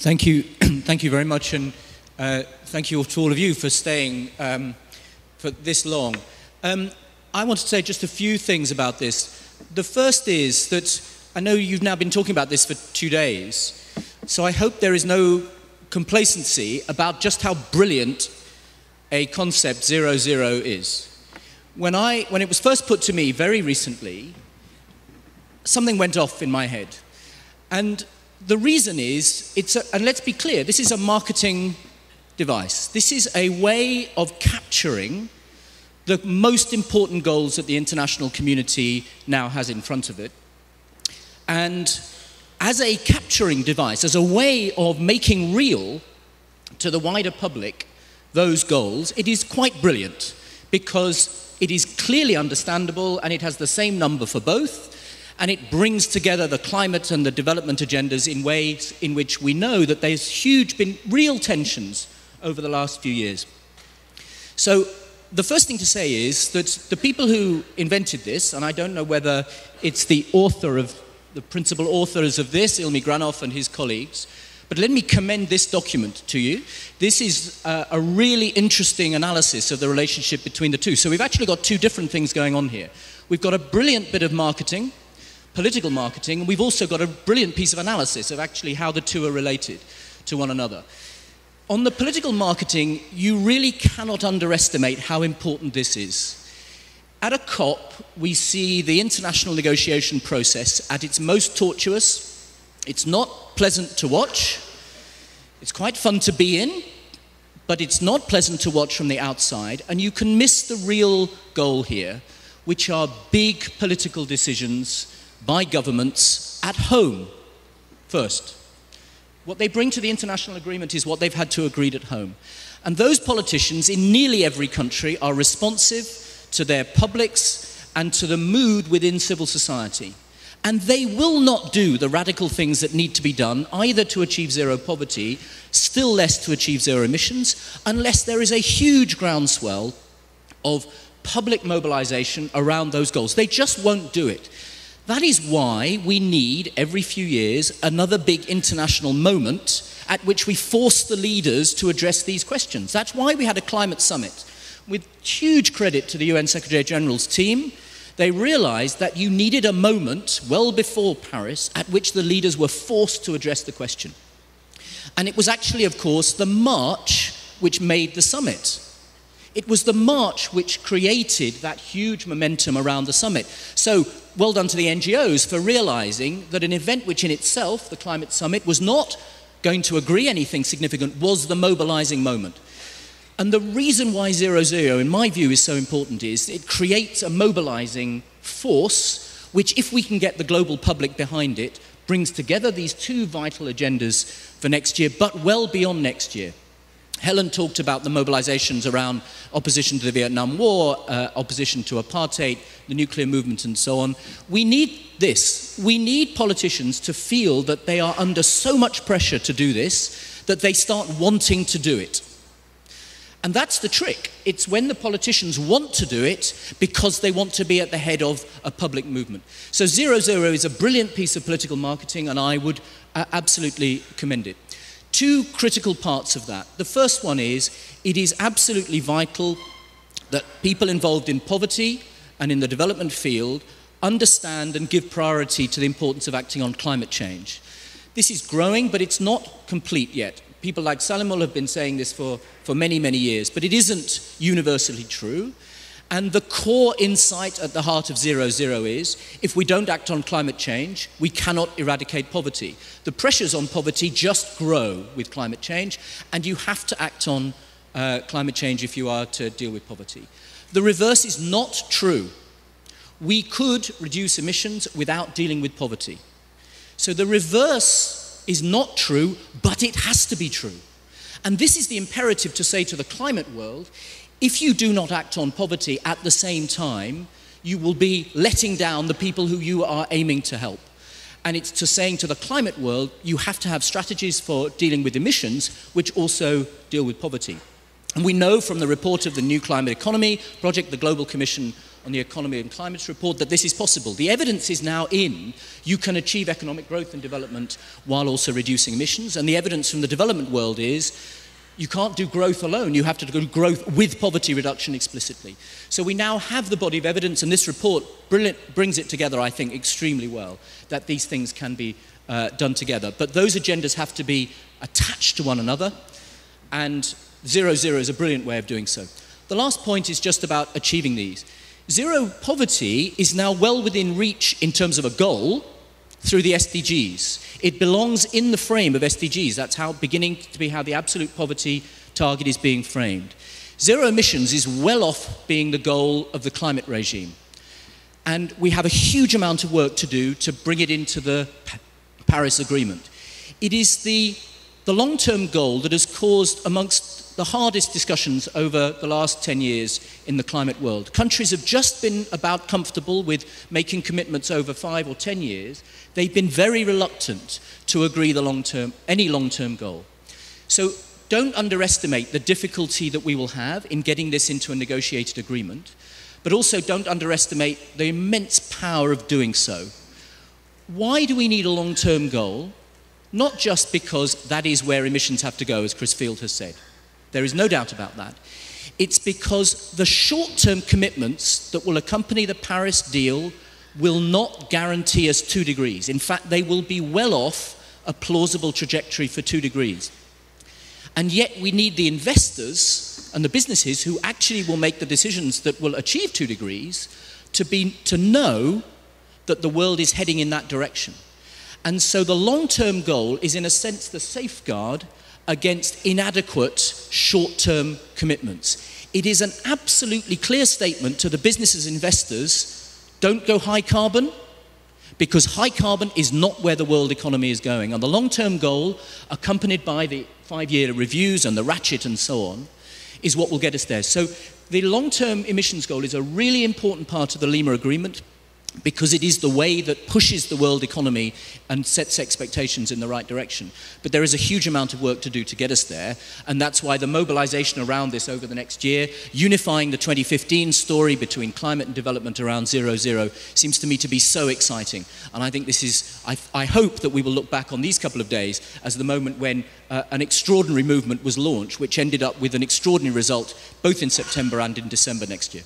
Thank you, thank you very much, and uh, thank you to all of you for staying um, for this long. Um, I want to say just a few things about this. The first is that I know you've now been talking about this for two days, so I hope there is no complacency about just how brilliant a concept zero zero is. When, I, when it was first put to me very recently, something went off in my head. And the reason is, it's a, and let's be clear, this is a marketing device. This is a way of capturing the most important goals that the international community now has in front of it. And as a capturing device, as a way of making real to the wider public those goals, it is quite brilliant because it is clearly understandable and it has the same number for both and it brings together the climate and the development agendas in ways in which we know that there's huge, been real tensions over the last few years. So the first thing to say is that the people who invented this, and I don't know whether it's the author of, the principal authors of this, Ilmi Granoff and his colleagues, but let me commend this document to you. This is a really interesting analysis of the relationship between the two. So we've actually got two different things going on here. We've got a brilliant bit of marketing, political marketing, and we've also got a brilliant piece of analysis of actually how the two are related to one another. On the political marketing, you really cannot underestimate how important this is. At a COP, we see the international negotiation process at its most tortuous. It's not pleasant to watch. It's quite fun to be in, but it's not pleasant to watch from the outside, and you can miss the real goal here, which are big political decisions by governments at home first. What they bring to the international agreement is what they've had to agree at home. And those politicians in nearly every country are responsive to their publics and to the mood within civil society. And they will not do the radical things that need to be done, either to achieve zero poverty, still less to achieve zero emissions, unless there is a huge groundswell of public mobilization around those goals. They just won't do it. That is why we need, every few years, another big international moment at which we force the leaders to address these questions. That's why we had a climate summit. With huge credit to the UN Secretary General's team, they realized that you needed a moment, well before Paris, at which the leaders were forced to address the question. And it was actually, of course, the march which made the summit. It was the march which created that huge momentum around the summit. So, well done to the NGOs for realizing that an event which, in itself, the climate summit, was not going to agree anything significant, was the mobilizing moment. And the reason why Zero Zero, in my view, is so important is it creates a mobilizing force, which, if we can get the global public behind it, brings together these two vital agendas for next year, but well beyond next year. Helen talked about the mobilizations around opposition to the Vietnam War, uh, opposition to apartheid, the nuclear movement, and so on. We need this. We need politicians to feel that they are under so much pressure to do this that they start wanting to do it. And that's the trick. It's when the politicians want to do it because they want to be at the head of a public movement. So, Zero Zero is a brilliant piece of political marketing, and I would uh, absolutely commend it. Two critical parts of that. The first one is it is absolutely vital that people involved in poverty and in the development field understand and give priority to the importance of acting on climate change. This is growing, but it's not complete yet. People like Saleemul have been saying this for, for many, many years, but it isn't universally true. And the core insight at the heart of Zero Zero is if we don't act on climate change, we cannot eradicate poverty. The pressures on poverty just grow with climate change, and you have to act on uh, climate change if you are to deal with poverty. The reverse is not true. We could reduce emissions without dealing with poverty. So the reverse is not true, but it has to be true. And this is the imperative to say to the climate world if you do not act on poverty at the same time, you will be letting down the people who you are aiming to help. And it's to saying to the climate world, you have to have strategies for dealing with emissions which also deal with poverty. And we know from the report of the New Climate Economy Project, the Global Commission on the Economy and Climate Report that this is possible. The evidence is now in. You can achieve economic growth and development while also reducing emissions. And the evidence from the development world is you can't do growth alone. You have to do growth with poverty reduction explicitly. So we now have the body of evidence, and this report brings it together, I think, extremely well, that these things can be uh, done together. But those agendas have to be attached to one another, and zero zero is a brilliant way of doing so. The last point is just about achieving these. Zero poverty is now well within reach in terms of a goal through the SDGs. It belongs in the frame of SDGs. That's how beginning to be how the absolute poverty target is being framed. Zero emissions is well off being the goal of the climate regime. And we have a huge amount of work to do to bring it into the Paris Agreement. It is the, the long term goal that has caused, amongst the hardest discussions over the last 10 years in the climate world. Countries have just been about comfortable with making commitments over five or 10 years. They've been very reluctant to agree the long term, any long term goal. So don't underestimate the difficulty that we will have in getting this into a negotiated agreement, but also don't underestimate the immense power of doing so. Why do we need a long term goal? Not just because that is where emissions have to go, as Chris Field has said. There is no doubt about that. It's because the short term commitments that will accompany the Paris deal will not guarantee us two degrees. In fact, they will be well off a plausible trajectory for two degrees. And yet, we need the investors and the businesses who actually will make the decisions that will achieve two degrees to, be, to know that the world is heading in that direction. And so, the long term goal is, in a sense, the safeguard against inadequate short term commitments. It is an absolutely clear statement to the businesses investors don't go high carbon because high carbon is not where the world economy is going. And the long term goal, accompanied by the five year reviews and the ratchet and so on, is what will get us there. So the long term emissions goal is a really important part of the Lima Agreement because it is the way that pushes the world economy and sets expectations in the right direction. But there is a huge amount of work to do to get us there, and that's why the mobilization around this over the next year, unifying the 2015 story between climate and development around zero zero, seems to me to be so exciting. And I think this is, I, I hope that we will look back on these couple of days as the moment when uh, an extraordinary movement was launched, which ended up with an extraordinary result both in September and in December next year.